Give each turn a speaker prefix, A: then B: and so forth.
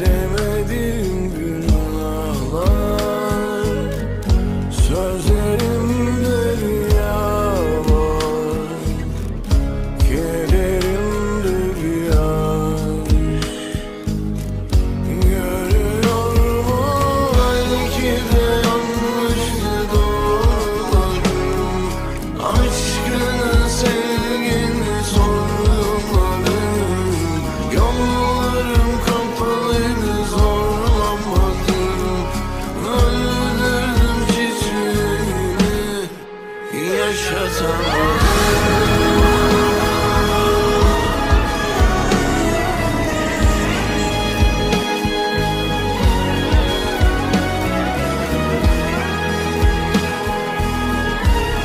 A: işlemedim günahlar Sözlerimde rüya var Kelebek You shut up.